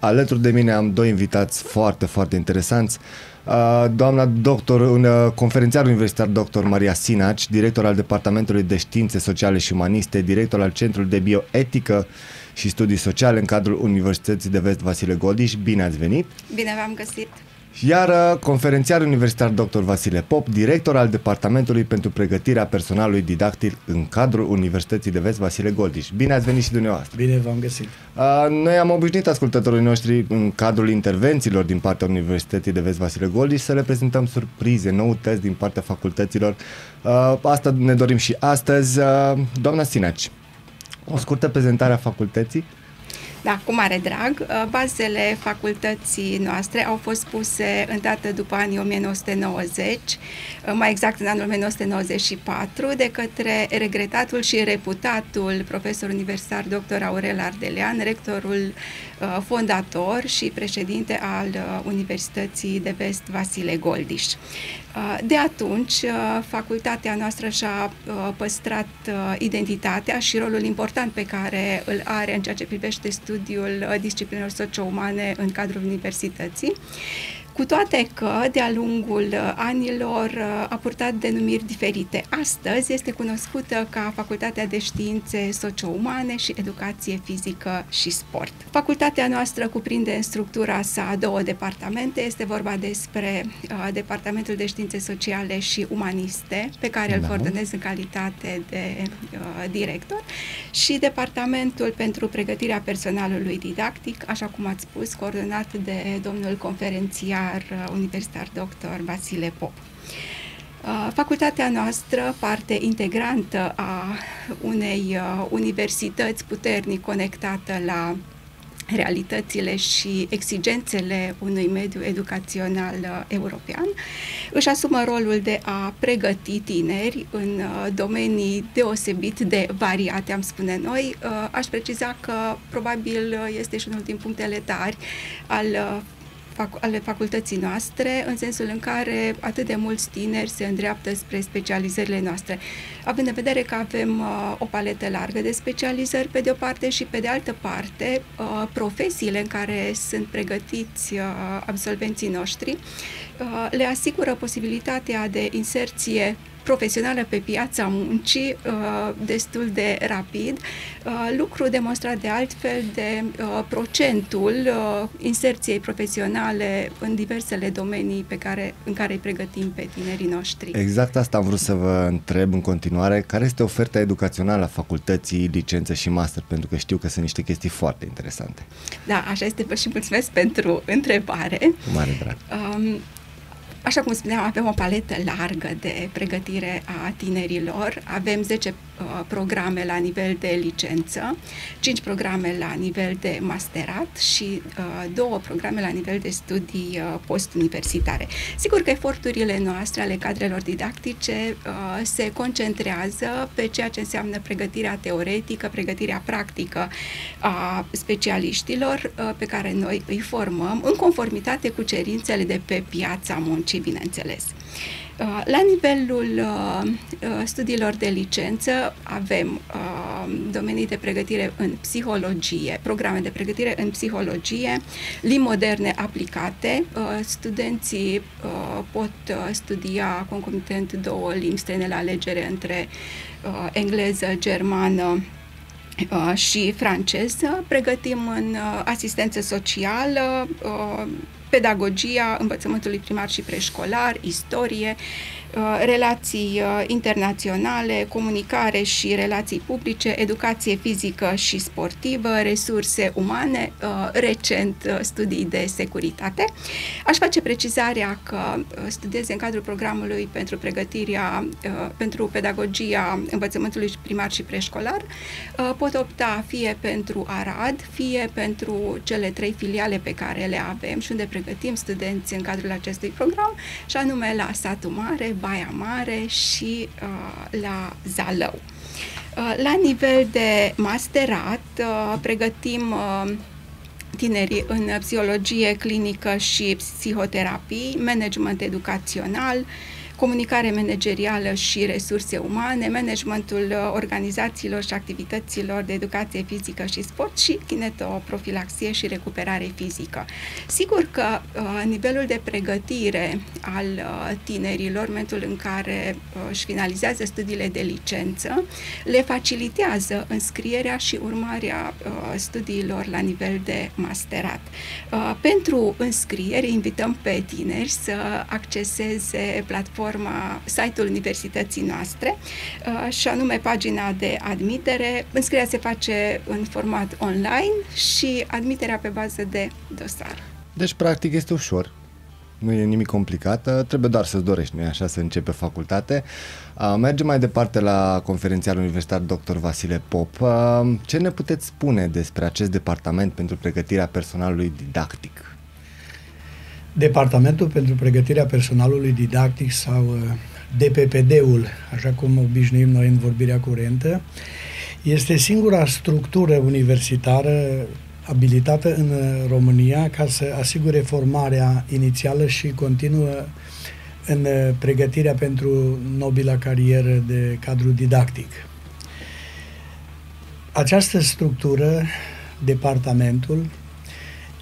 Alături de mine am doi invitați foarte, foarte interesanți. Uh, doamna doctor, un uh, conferențiar universitar doctor Maria Sinaci, director al Departamentului de Științe Sociale și Umaniste, director al Centrului de Bioetică și Studii Sociale în cadrul Universității de Vest Vasile Godiș. Bine ați venit! Bine v-am găsit! Iar uh, conferențiar universitar dr. Vasile Pop, director al Departamentului pentru Pregătirea Personalului Didactic în cadrul Universității de Vest Vasile Goldiș. Bine ați venit și dumneavoastră! Bine v-am găsit! Uh, noi am obișnuit ascultătorii noștri în cadrul intervențiilor din partea Universității de Vest Vasile Goldiș să le prezentăm surprize, noutăți din partea facultăților. Uh, asta ne dorim și astăzi. Doamna Sinaci, o scurtă prezentare a facultății. Da, cu mare drag. Uh, bazele facultății noastre au fost puse în dată după anii 1990, uh, mai exact în anul 1994, de către regretatul și reputatul profesor universitar dr. Aurel Ardelean, rectorul uh, fondator și președinte al Universității de Vest Vasile Goldiș. Uh, de atunci, uh, facultatea noastră și-a uh, păstrat identitatea și rolul important pe care îl are în ceea ce privește studiul disciplinelor socio-umane în cadrul universității. Cu toate că, de-a lungul uh, anilor, uh, a purtat denumiri diferite. Astăzi este cunoscută ca Facultatea de Științe Socio-Umane și Educație Fizică și Sport. Facultatea noastră cuprinde în structura sa două departamente. Este vorba despre uh, Departamentul de Științe Sociale și Umaniste, pe care da. îl coordonez în calitate de uh, director, și Departamentul pentru Pregătirea Personalului Didactic, așa cum ați spus, coordonat de domnul conferențiar universitar, uh, universitar doctor Vasile Pop. Uh, facultatea noastră, parte integrantă a unei uh, universități puternic conectată la realitățile și exigențele unui mediu educațional european, își asumă rolul de a pregăti tineri în domenii deosebit de variate, am spune noi. Aș preciza că probabil este și unul din punctele tari al fac- ale facultății noastre, în sensul în care atât de mulți tineri se îndreaptă spre specializările noastre. Având în vedere că avem uh, o paletă largă de specializări pe de o parte și pe de altă parte, uh, profesiile în care sunt pregătiți uh, absolvenții noștri uh, le asigură posibilitatea de inserție profesională pe piața muncii uh, destul de rapid, uh, lucru demonstrat de altfel de uh, procentul inserției profesionale în diversele domenii pe care, în care îi pregătim pe tinerii noștri. Exact asta am vrut să vă întreb în continuare. Care este oferta educațională a facultății, licență și master? Pentru că știu că sunt niște chestii foarte interesante. Da, așa este și mulțumesc pentru întrebare. Cu mare drag. Um, Așa cum spuneam, avem o paletă largă de pregătire a tinerilor. Avem 10 uh, programe la nivel de licență, 5 programe la nivel de masterat și uh, două programe la nivel de studii uh, postuniversitare. Sigur că eforturile noastre ale cadrelor didactice uh, se concentrează pe ceea ce înseamnă pregătirea teoretică, pregătirea practică a specialiștilor uh, pe care noi îi formăm în conformitate cu cerințele de pe piața muncii muncii, bineînțeles. Uh, la nivelul uh, uh, studiilor de licență avem domenii de pregătire în psihologie, programe de pregătire în psihologie, limbi moderne aplicate. Studenții pot studia concomitent două limbi străine la alegere între engleză, germană, și franceză. Pregătim în asistență socială, pedagogia învățământului primar și preșcolar, istorie, Uh, relații uh, internaționale, comunicare și relații publice, educație fizică și sportivă, resurse umane, uh, recent studii de securitate. Aș face precizarea că studiez în cadrul programului pentru pregătirea, pentru pedagogia învățământului primar și preșcolar. Pot opta fie pentru Arad, fie pentru cele trei filiale pe care le avem și unde pregătim studenți în cadrul acestui program, și anume la Satu Mare, Baia Mare și uh, la Zalău. Uh, la nivel de masterat, uh, pregătim uh, tinerii în psihologie clinică și psihoterapii, management educațional, comunicare managerială și resurse umane, managementul organizațiilor și activităților de educație fizică și sport și kinetoprofilaxie și recuperare fizică. Sigur că nivelul de pregătire al tinerilor, momentul în care își finalizează studiile de licență, le facilitează înscrierea și urmarea studiilor la nivel de masterat. Pentru înscriere invităm pe tineri să acceseze platforma, site-ul universității noastre și anume pagina de admitere. Înscrierea se face în format online și admiterea pe bază de dosar. Deci, practic, este ușor nu e nimic complicat, trebuie doar să-ți dorești, nu așa, să începe facultate. Mergem mai departe la conferențiar universitar dr. Vasile Pop. Ce ne puteți spune despre acest departament pentru pregătirea personalului didactic? Departamentul pentru pregătirea personalului didactic sau DPPD-ul, așa cum obișnuim noi în vorbirea curentă, este singura structură universitară abilitată în România ca să asigure formarea inițială și continuă în pregătirea pentru nobila carieră de cadru didactic. Această structură, departamentul,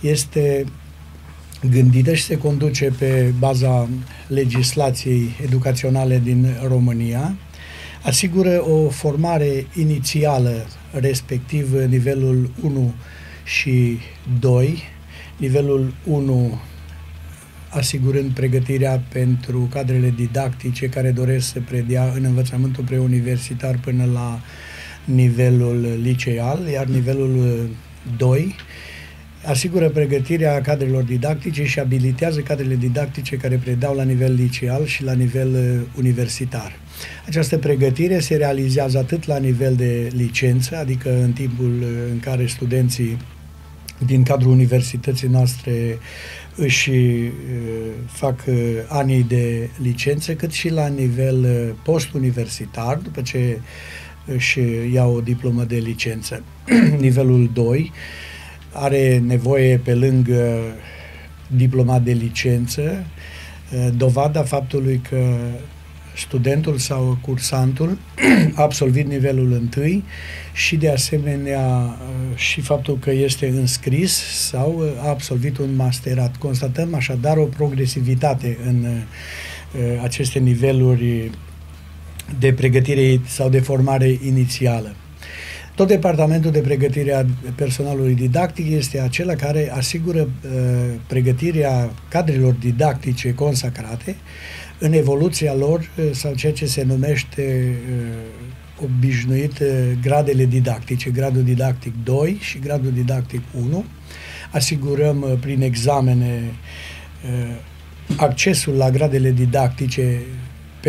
este gândită și se conduce pe baza legislației educaționale din România, asigură o formare inițială, respectiv nivelul 1 și 2, nivelul 1 asigurând pregătirea pentru cadrele didactice care doresc să predea în învățământul preuniversitar până la nivelul liceal, iar nivelul 2 asigură pregătirea cadrelor didactice și abilitează cadrele didactice care predau la nivel liceal și la nivel uh, universitar. Această pregătire se realizează atât la nivel de licență, adică în timpul uh, în care studenții din cadrul universității noastre își uh, fac uh, anii de licență, cât și la nivel uh, postuniversitar, după ce își iau o diplomă de licență. Nivelul 2 are nevoie pe lângă diploma de licență dovada faptului că studentul sau cursantul a absolvit nivelul întâi și de asemenea uh, și faptul că este înscris sau uh, a absolvit un masterat. Constatăm așadar o progresivitate în uh, aceste niveluri de pregătire sau de formare inițială. Tot departamentul de pregătire a personalului didactic este acela care asigură uh, pregătirea cadrelor didactice consacrate în evoluția lor uh, sau ceea ce se numește uh, obișnuit uh, gradele didactice, gradul didactic 2 și gradul didactic 1. Asigurăm uh, prin examene uh, accesul la gradele didactice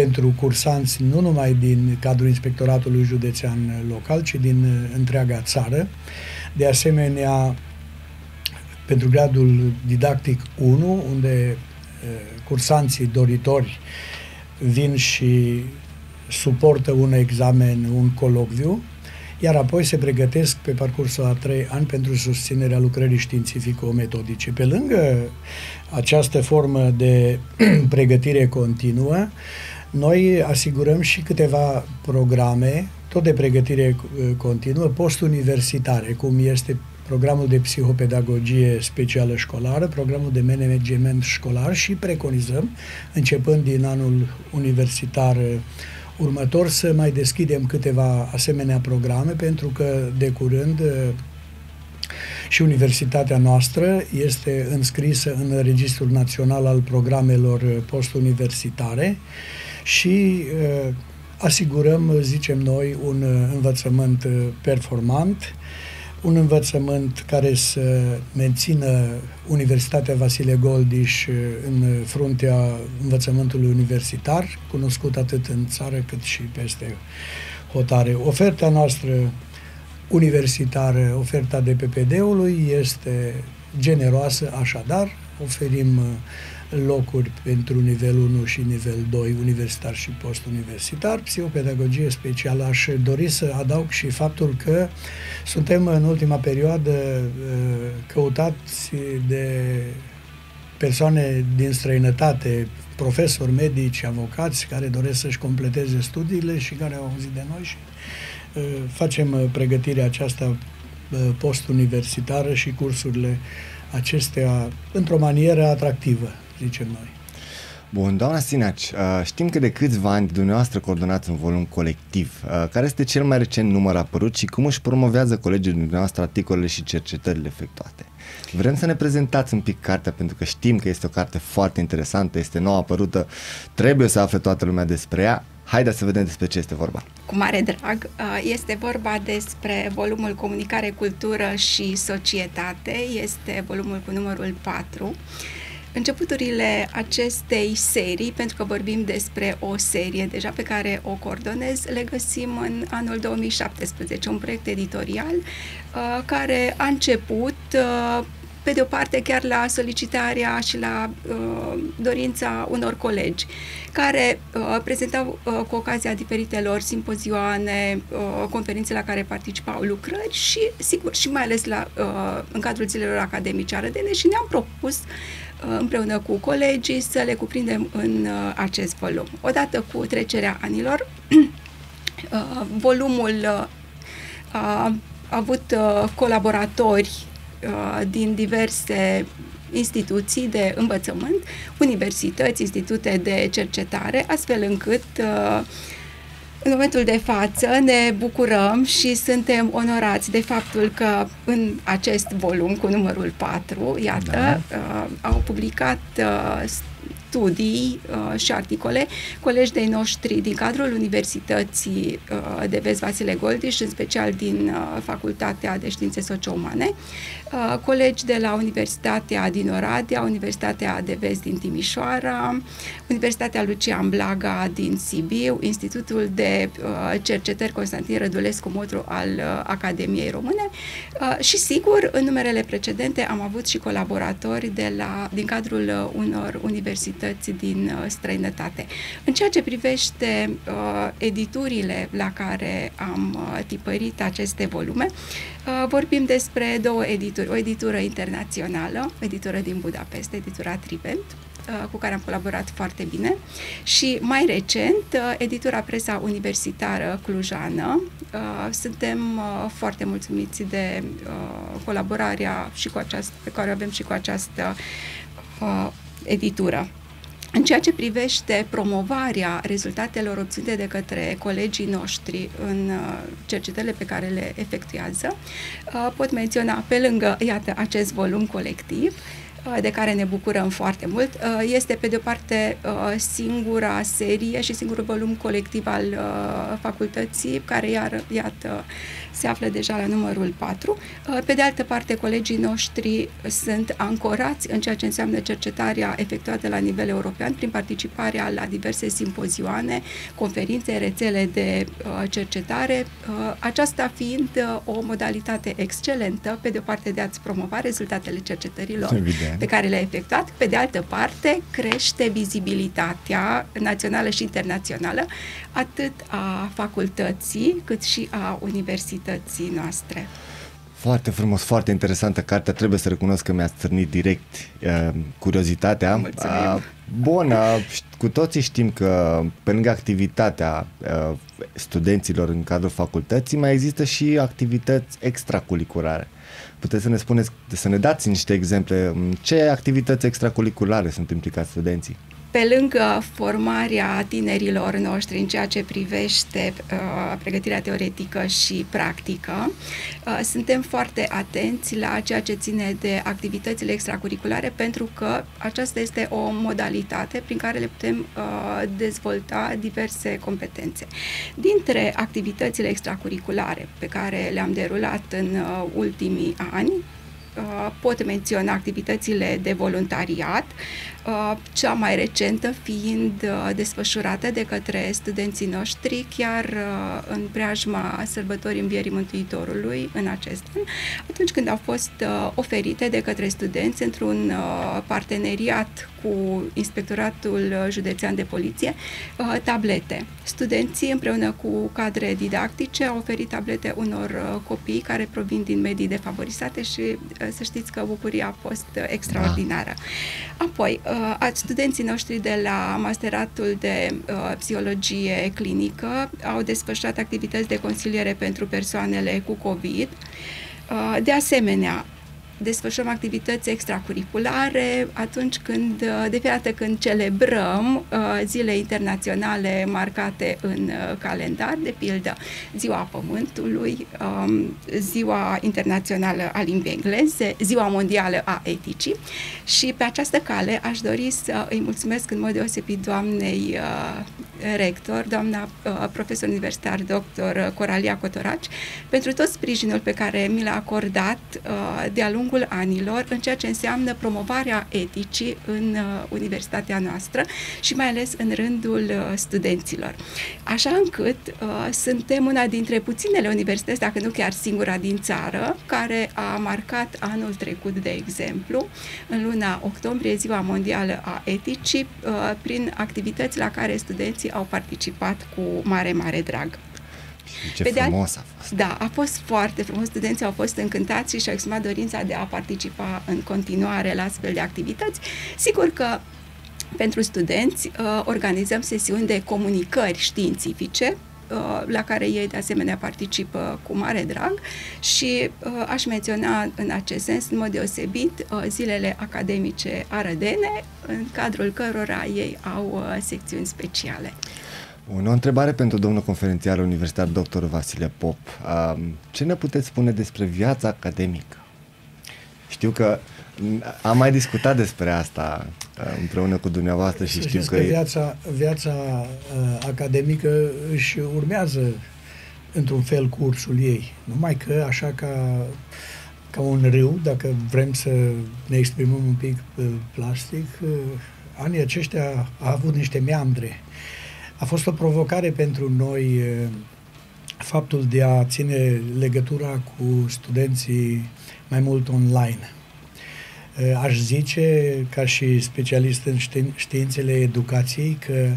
pentru cursanți nu numai din cadrul inspectoratului județean local, ci din uh, întreaga țară. De asemenea, pentru gradul didactic 1, unde uh, cursanții doritori vin și suportă un examen, un colocviu, iar apoi se pregătesc pe parcursul a trei ani pentru susținerea lucrării științifico-metodice. Pe lângă această formă de pregătire continuă, noi asigurăm și câteva programe, tot de pregătire uh, continuă, postuniversitare, cum este programul de psihopedagogie specială școlară, programul de management școlar și preconizăm, începând din anul universitar uh, următor, să mai deschidem câteva asemenea programe, pentru că de curând uh, și universitatea noastră este înscrisă în Registrul Național al Programelor Postuniversitare și uh, asigurăm, zicem noi, un uh, învățământ uh, performant, un învățământ care să mențină Universitatea Vasile Goldiș în fruntea învățământului universitar, cunoscut atât în țară cât și peste hotare. Oferta noastră universitară, oferta de PPD-ului este generoasă, așadar oferim locuri pentru nivel 1 și nivel 2, universitar și postuniversitar, psihopedagogie specială. Aș dori să adaug și faptul că suntem în ultima perioadă uh, căutați de persoane din străinătate, profesori, medici, avocați care doresc să-și completeze studiile și care au auzit de noi și uh, facem uh, pregătirea aceasta uh, post-universitară și cursurile acestea într-o manieră atractivă, zicem noi. Bun, doamna Sinaci, știm că de câțiva ani dumneavoastră coordonați un volum colectiv. Care este cel mai recent număr apărut și cum își promovează colegii dumneavoastră articolele și cercetările efectuate? Vrem să ne prezentați un pic cartea pentru că știm că este o carte foarte interesantă, este nouă apărută, trebuie să afle toată lumea despre ea. Haideți să vedem despre ce este vorba. Cu mare drag. Este vorba despre volumul Comunicare, Cultură și Societate. Este volumul cu numărul 4. Începuturile acestei serii, pentru că vorbim despre o serie deja pe care o coordonez, le găsim în anul 2017, un proiect editorial uh, care a început uh, pe de o parte chiar la solicitarea și la uh, dorința unor colegi care uh, prezentau uh, cu ocazia diferitelor simpozioane, uh, conferințe la care participau lucrări și, sigur, și mai ales la, uh, în cadrul zilelor academice arădene și ne-am propus uh, împreună cu colegii să le cuprindem în uh, acest volum. Odată cu trecerea anilor, uh, volumul uh, a avut uh, colaboratori Uh, din diverse instituții de învățământ, universități, institute de cercetare, astfel încât uh, în momentul de față ne bucurăm și suntem onorați de faptul că în acest volum cu numărul 4, iată, da. uh, au publicat uh, studii uh, și articole. Colegi de noștri din cadrul Universității uh, de Vest Vasile Goldiș, în special din uh, Facultatea de Științe Socio-Umane, uh, colegi de la Universitatea din Oradea, Universitatea de Vest din Timișoara, Universitatea Lucian Blaga din Sibiu, Institutul de uh, Cercetări Constantin Rădulescu Motru al uh, Academiei Române. Uh, și, sigur, în numerele precedente am avut și colaboratori de la, din cadrul uh, unor universități universități din uh, străinătate. În ceea ce privește uh, editurile la care am uh, tipărit aceste volume, uh, vorbim despre două edituri. O editură internațională, o editură din Budapest, editura Trivent, uh, cu care am colaborat foarte bine și mai recent uh, editura Presa Universitară Clujană. Suntem foarte mulțumiți de colaborarea și cu această, pe care o avem și cu această editură. În ceea ce privește promovarea rezultatelor obținute de către colegii noștri în uh, cercetările pe care le efectuează, uh, pot menționa pe lângă, iată, acest volum colectiv, Uh, de care ne bucurăm foarte mult. Uh, este, pe de o parte, uh, singura serie și singurul volum colectiv al facultății, care, iar, iată, se află deja la numărul 4. Pe de altă parte, colegii noștri sunt ancorați în ceea ce înseamnă cercetarea efectuată la nivel european prin participarea la diverse simpozioane, conferințe, rețele de cercetare, aceasta fiind o modalitate excelentă, pe de o parte, de a-ți promova rezultatele cercetărilor Evident. pe care le-a efectuat, pe de altă parte crește vizibilitatea națională și internațională atât a facultății cât și a universității noastre. Foarte frumos, foarte interesantă cartea. Trebuie să recunosc că mi-a stârnit direct uh, curiozitatea. Uh, bun, uh, cu toții știm că pe lângă activitatea uh, studenților în cadrul facultății mai există și activități extracurriculare. Puteți să ne spuneți, să ne dați niște exemple, ce activități extracurriculare sunt implicați studenții? Pe lângă formarea tinerilor noștri în ceea ce privește uh, pregătirea teoretică și practică, uh, suntem foarte atenți la ceea ce ține de activitățile extracurriculare pentru că aceasta este o modalitate prin care le putem uh, dezvolta diverse competențe. Dintre activitățile extracurriculare pe care le-am derulat în uh, ultimii ani, Uh, pot menționa activitățile de voluntariat, uh, cea mai recentă fiind uh, desfășurată de către studenții noștri chiar uh, în preajma sărbătorii Învierii Mântuitorului în acest an, atunci când au fost oferite de către studenți într-un parteneriat cu Inspectoratul Județean de Poliție tablete. Studenții împreună cu cadre didactice au oferit tablete unor copii care provin din medii defavorizate și să știți că bucuria a fost extraordinară. Da. Apoi, uh, studenții noștri de la Masteratul de uh, Psihologie Clinică au desfășurat activități de consiliere pentru persoanele cu COVID. Uh, de asemenea, desfășurăm activități extracurriculare atunci când, de fiecare dată când celebrăm uh, zile internaționale marcate în uh, calendar, de pildă Ziua Pământului, um, Ziua Internațională a Limbii Engleze, Ziua Mondială a Eticii și pe această cale aș dori să îi mulțumesc în mod deosebit doamnei uh, rector, doamna profesor universitar dr. Coralia Cotoraci, pentru tot sprijinul pe care mi l-a acordat de-a lungul lungul anilor în ceea ce înseamnă promovarea eticii în uh, universitatea noastră și mai ales în rândul uh, studenților. Așa încât uh, suntem una dintre puținele universități, dacă nu chiar singura din țară, care a marcat anul trecut, de exemplu, în luna octombrie, Ziua Mondială a Eticii, uh, prin activități la care studenții au participat cu mare, mare drag. Ce Pe frumos a fost! Da, a fost foarte frumos. Studenții au fost încântați și și-au exprimat dorința de a participa în continuare la astfel de activități. Sigur că pentru studenți uh, organizăm sesiuni de comunicări științifice uh, la care ei de asemenea participă cu mare drag și uh, aș menționa în acest sens în mod deosebit zilele academice arădene în cadrul cărora ei au secțiuni speciale. Bun, o întrebare pentru domnul conferențiar universitar dr. Vasile Pop. Ce ne puteți spune despre viața academică? Știu că am mai discutat despre asta împreună cu dumneavoastră și știu că... că viața, viața uh, academică își urmează într-un fel cursul ei. Numai că așa ca, ca un râu, dacă vrem să ne exprimăm un pic plastic, uh, anii aceștia a avut niște meandre a fost o provocare pentru noi faptul de a ține legătura cu studenții mai mult online. Aș zice, ca și specialist în științele educației, că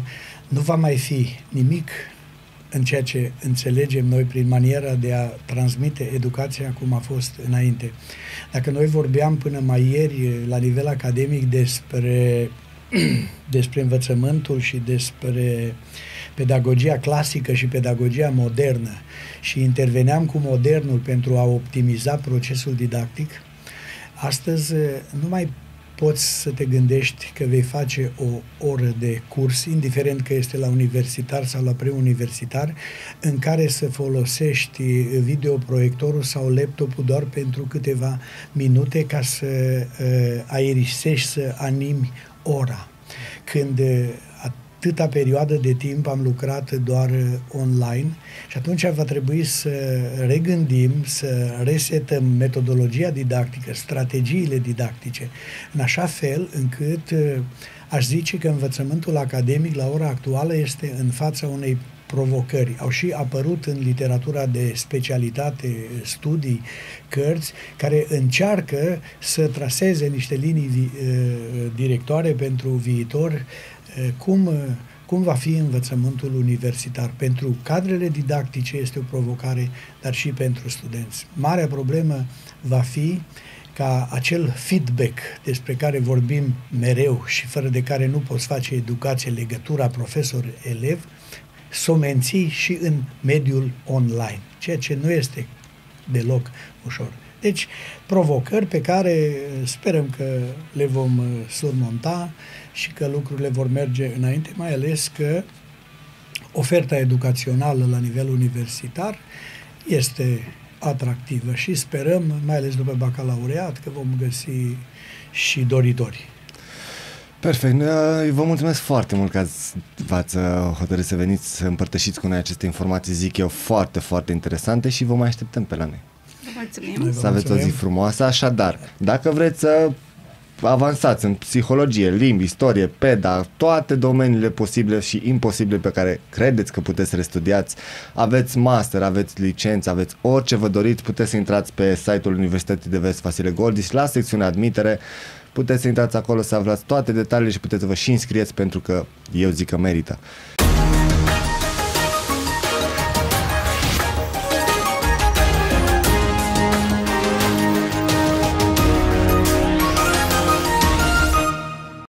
nu va mai fi nimic în ceea ce înțelegem noi prin maniera de a transmite educația cum a fost înainte. Dacă noi vorbeam până mai ieri la nivel academic despre despre învățământul și despre pedagogia clasică și pedagogia modernă. Și interveneam cu modernul pentru a optimiza procesul didactic, astăzi eh, nu mai poți să te gândești că vei face o oră de curs, indiferent că este la universitar sau la preuniversitar, în care să folosești videoproiectorul sau laptopul doar pentru câteva minute ca să uh, aerisești, să animi ora. Când uh, atâta perioadă de timp am lucrat doar uh, online și atunci va trebui să regândim, să resetăm metodologia didactică, strategiile didactice, în așa fel încât uh, aș zice că învățământul academic la ora actuală este în fața unei provocări. Au și apărut în literatura de specialitate studii, cărți, care încearcă să traseze niște linii directoare pentru viitor, cum cum va fi învățământul universitar. Pentru cadrele didactice este o provocare, dar și pentru studenți. Marea problemă va fi ca acel feedback despre care vorbim mereu și fără de care nu poți face educație, legătura profesor-elev, să o menții și în mediul online, ceea ce nu este deloc ușor. Deci, provocări pe care sperăm că le vom uh, surmonta și că lucrurile vor merge înainte, mai ales că oferta educațională la nivel universitar este atractivă și sperăm, mai ales după bacalaureat, că vom găsi și doritori. Perfect. Vă mulțumesc foarte mult că ați, v-ați uh, hotărât să veniți să împărtășiți cu noi aceste informații, zic eu, foarte, foarte interesante și vă mai așteptăm pe la noi. Vă mulțumim. Să aveți o zi frumoasă. Așadar, dacă vreți să avansați în psihologie, limbi, istorie, peda, toate domeniile posibile și imposibile pe care credeți că puteți restudiați. Aveți master, aveți licență, aveți orice vă doriți, puteți să intrați pe site-ul Universității de Vest Vasile Goldis la secțiunea admitere puteți să intrați acolo să aflați toate detaliile și puteți să vă și înscrieți pentru că eu zic că merită.